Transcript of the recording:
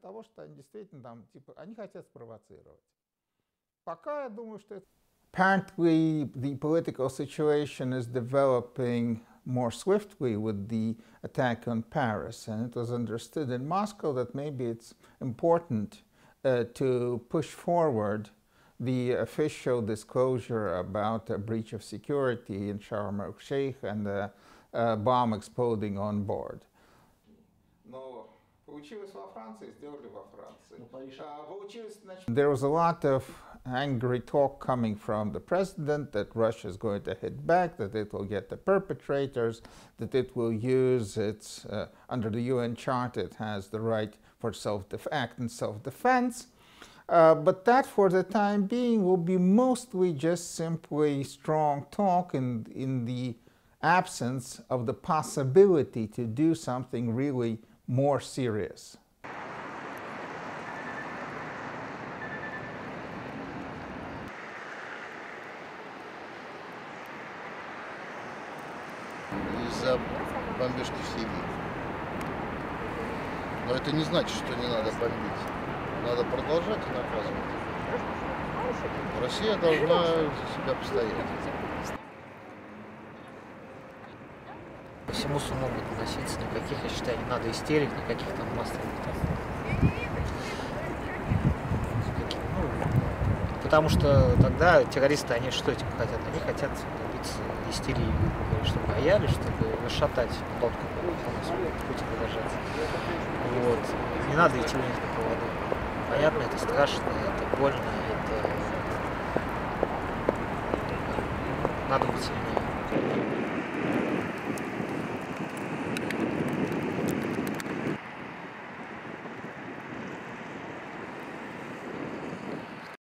того, что они действительно там, типа, они хотят спровоцировать. Пока я думаю, что это... Apparently, the political situation is developing more swiftly with the attack on Paris, and it was understood in Moscow that maybe it's important uh, to push forward the official disclosure about a breach of security in Sharm el Sheikh and the uh, bomb exploding on board. There was a lot of angry talk coming from the president that Russia is going to hit back, that it will get the perpetrators, that it will use its, uh, under the UN Charter, it has the right for self-act and self-defense. Uh, but that, for the time being, will be mostly just simply strong talk in, in the absence of the possibility to do something really more serious. Из-за бомбежки в Сирии. Но это не значит, что не надо бомбить. Надо продолжать и наказывать. Россия должна за себя постоять. Ко всему с умом относиться, никаких, я считаю, не надо истерик, никаких там массовых там. Потому что тогда террористы, они что этим хотят? Они хотят добиться истерии, чтобы боялись, чтобы расшатать лодку, Путин выражается. Вот. Не надо идти у них на поводу. Понятно, это страшно, это больно, это... Надо быть сильнее.